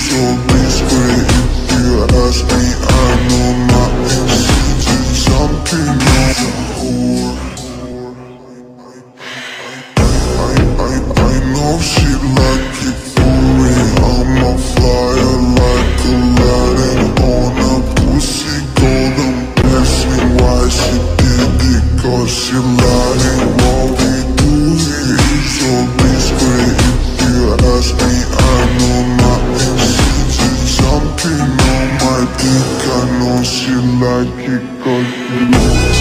so discreet If you ask me, I know nothing She's something of a whore. I, I, I know she like it for me I'm a flyer like On a pussy golden. Blessing Why she did she lying What we She's something on my dick I